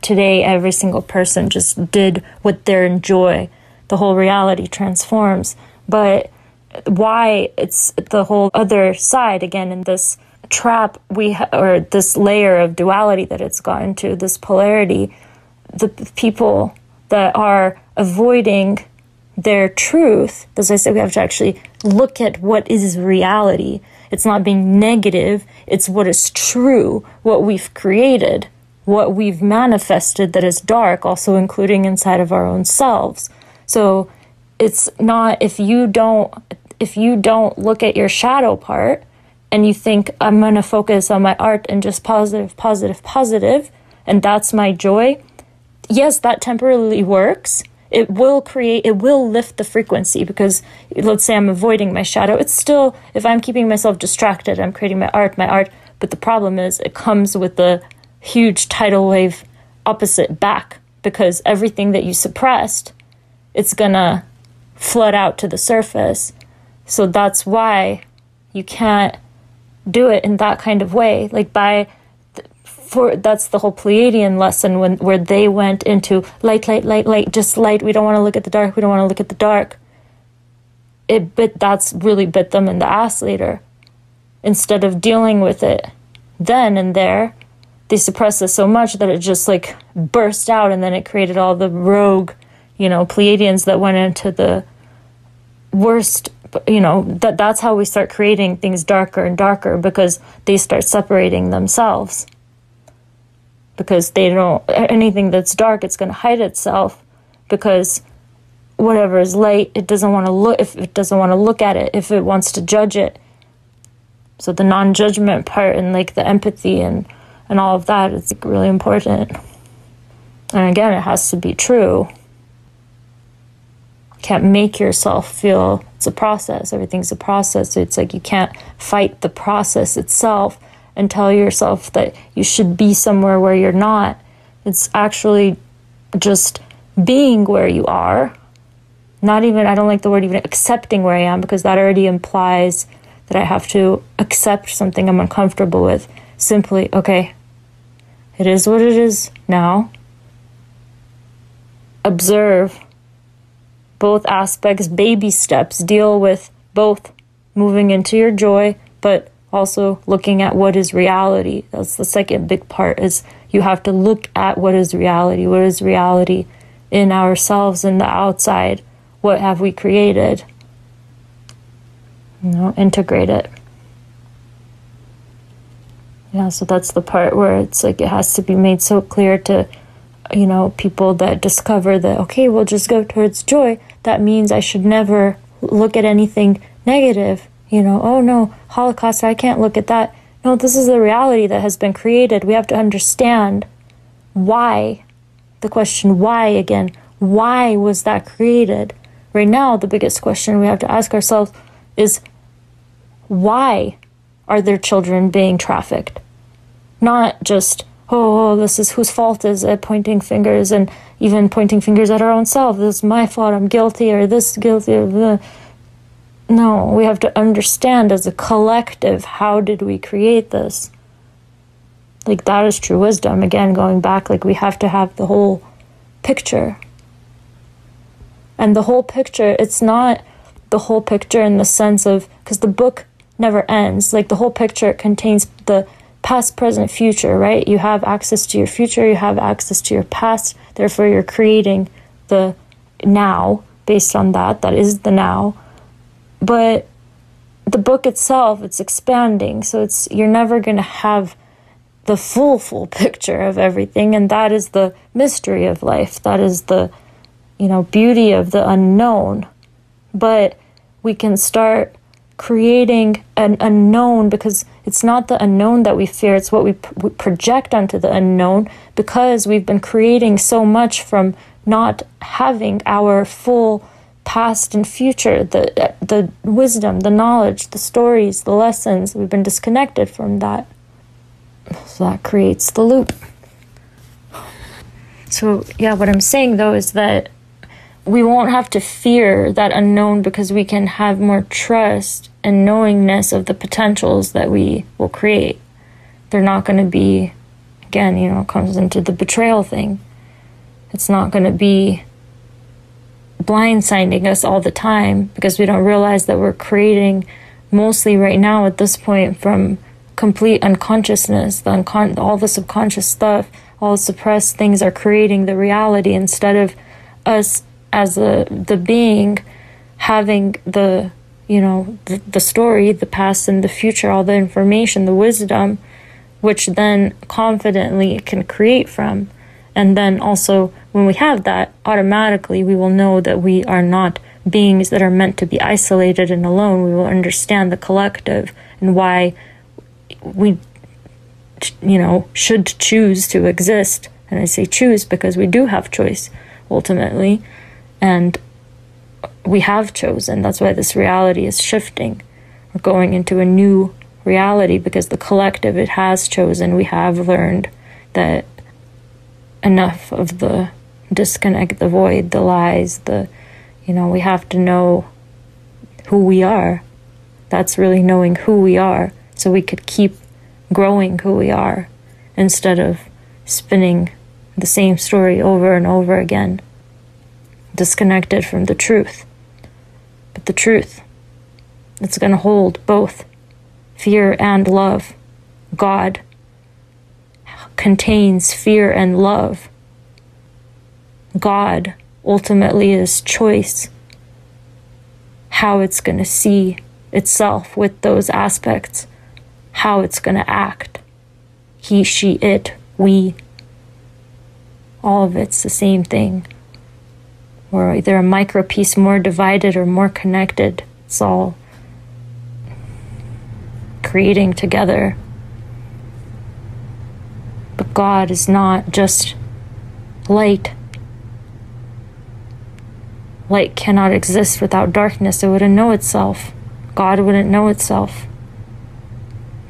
today every single person just did what they're enjoy, the whole reality transforms. But why it's the whole other side again in this trap we ha- or this layer of duality that it's gotten to this polarity the people that are avoiding their truth as i said we have to actually look at what is reality it's not being negative it's what is true what we've created what we've manifested that is dark also including inside of our own selves so it's not if you don't if you don't look at your shadow part and you think I'm going to focus on my art and just positive, positive, positive, and that's my joy, yes, that temporarily works. It will create, it will lift the frequency because let's say I'm avoiding my shadow. It's still, if I'm keeping myself distracted, I'm creating my art, my art. But the problem is it comes with the huge tidal wave opposite back because everything that you suppressed, it's gonna flood out to the surface. So that's why you can't do it in that kind of way. Like by for that's the whole Pleiadian lesson when where they went into light light light light just light. We don't want to look at the dark. We don't want to look at the dark. It bit that's really bit them in the ass later instead of dealing with it then and there they suppressed it so much that it just like burst out and then it created all the rogue you know Pleiadians that went into the worst you know that that's how we start creating things darker and darker because they start separating themselves. Because they don't anything that's dark it's going to hide itself because whatever is light it doesn't want to look if it doesn't want to look at it if it wants to judge it. So the non-judgment part and like the empathy and and all of that is like really important and again it has to be true You can't make yourself feel it's a process. Everything's a process. It's like you can't fight the process itself and tell yourself that you should be somewhere where you're not. It's actually just being where you are. Not even, I don't like the word even accepting where I am because that already implies that I have to accept something I'm uncomfortable with. Simply, okay, it is what it is now. Observe both aspects, baby steps, deal with both moving into your joy, but also looking at what is reality. That's the second big part is you have to look at what is reality. What is reality in ourselves in the outside? What have we created? You know, integrate it. Yeah, so that's the part where it's like it has to be made so clear to you know, people that discover that, okay, we'll just go towards joy, that means I should never look at anything negative. You know, oh no, Holocaust, I can't look at that. No, this is the reality that has been created. We have to understand why. The question why again. Why was that created? Right now, the biggest question we have to ask ourselves is why are their children being trafficked? Not just oh, oh, this is whose fault is it, pointing fingers and even pointing fingers at our own self. This is my fault, I'm guilty, or this is guilty of the. No, we have to understand as a collective how did we create this? Like, that is true wisdom. Again, going back, like, we have to have the whole picture. And the whole picture, it's not the whole picture in the sense of, because the book never ends. Like, the whole picture contains the past, present, future, right? You have access to your future, you have access to your past, therefore, you're creating the now based on that. That is the now. But the book itself, it's expanding, so it's you're never going to have the full full picture of everything and that is the mystery of life that is the you know beauty of the unknown but we can start creating an unknown because it's not the unknown that we fear, it's what we, p- we project onto the unknown because we've been creating so much from not having our full past and future, the, the wisdom, the knowledge, the stories, the lessons. We've been disconnected from that. So that creates the loop. So, yeah, what I'm saying though is that we won't have to fear that unknown because we can have more trust and knowingness of the potentials that we will create. They're not going to be again, you know, it comes into the betrayal thing. It's not going to be blindsiding us all the time because we don't realize that we're creating mostly right now at this point from complete unconsciousness, the uncon- all the subconscious stuff, all the suppressed things are creating the reality instead of us as a the being having the you know the, the story, the past and the future, all the information, the wisdom, which then confidently can create from. And then also, when we have that, automatically we will know that we are not beings that are meant to be isolated and alone. We will understand the collective and why we, you know, should choose to exist. And I say choose because we do have choice ultimately. And we have chosen. That's why this reality is shifting. We're going into a new reality because the collective it has chosen. We have learned that enough of the disconnect, the void, the lies, the, you know, we have to know who we are. That's really knowing who we are so we could keep growing who we are instead of spinning the same story over and over again, disconnected from the truth. But the truth, it's going to hold both fear and love. God contains fear and love. God ultimately is choice, how it's going to see itself with those aspects, how it's going to act. He, she, it, we. All of it's the same thing. We're either a micro piece more divided or more connected. It's all creating together. But God is not just light. Light cannot exist without darkness. It wouldn't know itself. God wouldn't know itself.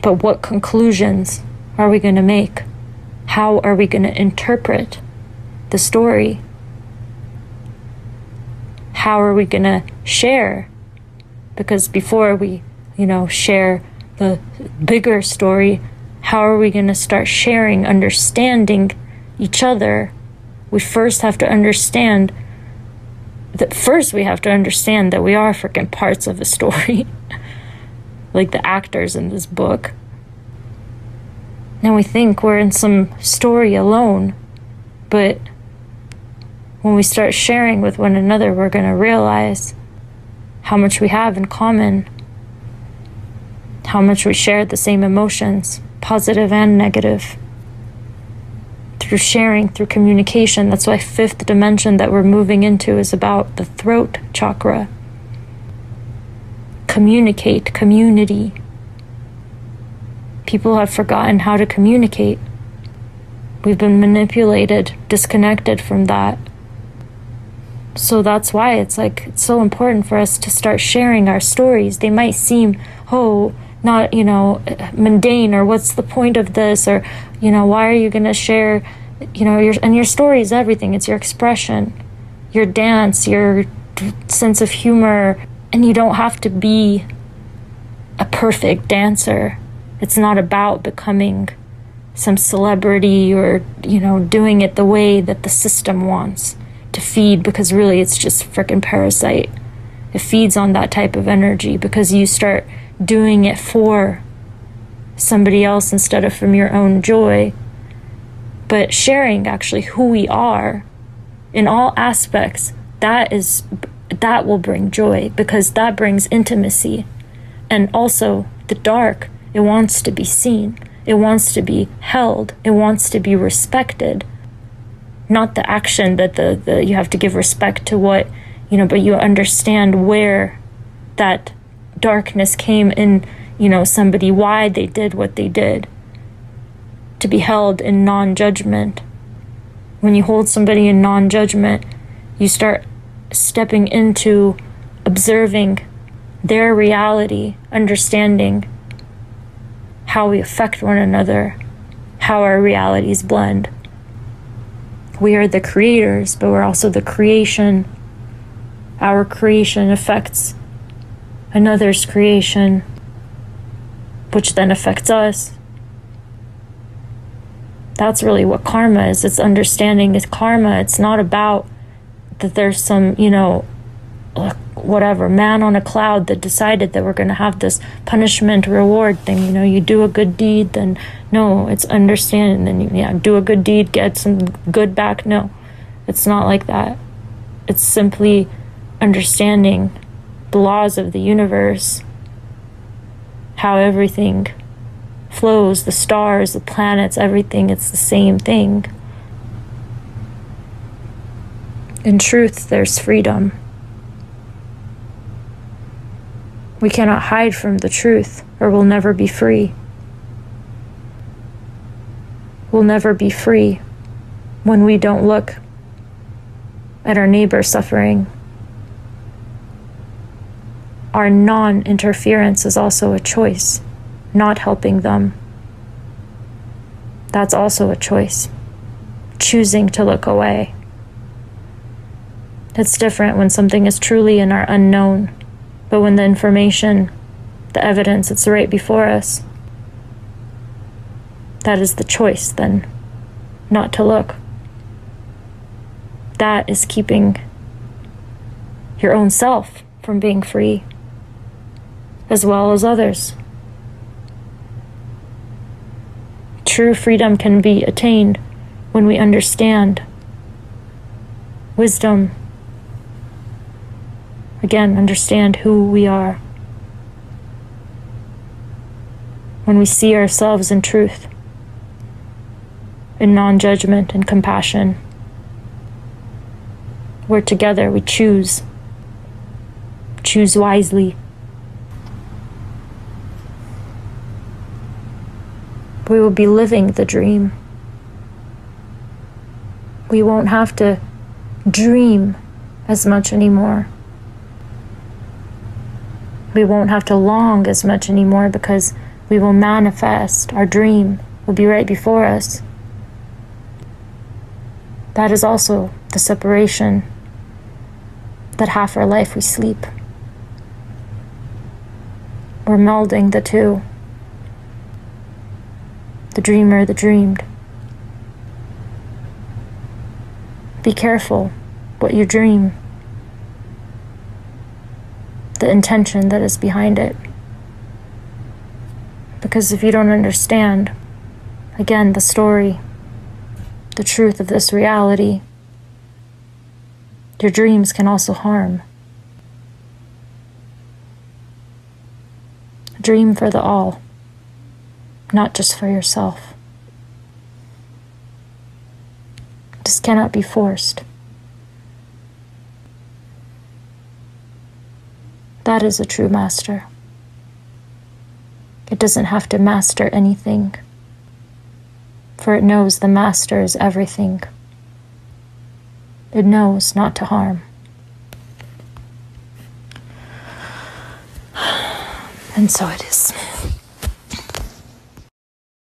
But what conclusions are we going to make? How are we going to interpret the story? How are we going to share? Because before we, you know, share the bigger story, how are we going to start sharing, understanding each other? We first have to understand that first we have to understand that we are freaking parts of a story, like the actors in this book. Now we think we're in some story alone, but when we start sharing with one another, we're going to realize how much we have in common how much we share the same emotions, positive and negative. Through sharing, through communication, that's why fifth dimension that we're moving into is about the throat chakra. Communicate, community. People have forgotten how to communicate. We've been manipulated, disconnected from that. So that's why it's like it's so important for us to start sharing our stories. They might seem, oh, not you know mundane or what's the point of this or you know why are you going to share you know your and your story is everything. It's your expression your dance your sense of humor. And you don't have to be a perfect dancer. It's not about becoming some celebrity or you know doing it the way that the system wants to feed because really it's just freaking parasite it feeds on that type of energy because you start doing it for somebody else instead of from your own joy, but sharing actually who we are in all aspects, that is that will bring joy because that brings intimacy. And also the dark, it wants to be seen. It wants to be held. It wants to be respected. Not the action that the, the you have to give respect to what, you know, but you understand where that darkness came in, you know, somebody why they did what they did. To be held in non judgment. When you hold somebody in non judgment, you start stepping into observing their reality, understanding how we affect one another, how our realities blend. We are the creators, but we're also the creation. Our creation affects another's creation, which then affects us. That's really what karma is. It's understanding is karma. It's not about that there's some, you know, whatever man on a cloud that decided that we're going to have this punishment reward thing you know you do a good deed then no it's understanding then you yeah do a good deed get some good back no. It's not like that. It's simply understanding the laws of the universe how everything flows the stars the planets everything it's the same thing. In truth there's freedom We cannot hide from the truth, or we'll never be free. We'll never be free when we don't look at our neighbor suffering. Our non interference is also a choice, not helping them. That's also a choice, choosing to look away. It's different when something is truly in our unknown but when the information, the evidence, it's right before us, that is the choice then, not to look. That is keeping your own self from being free, as well as others. True freedom can be attained when we understand wisdom again understand who we are. When we see ourselves in truth, in non judgment and compassion, we're together, we choose. Choose wisely. We will be living the dream. We won't have to dream as much anymore we won't have to long as much anymore because we will manifest. Our dream will be right before us. That is also the separation that half our life we sleep. We're melding the two the dreamer, the dreamed. Be careful what you dream the intention that is behind it. Because if you don't understand, again, the story, the truth of this reality, your dreams can also harm. Dream for the all, not just for yourself. This cannot be forced. That is a true master. It doesn't have to master anything, for it knows the master is everything. It knows not to harm. And so it is.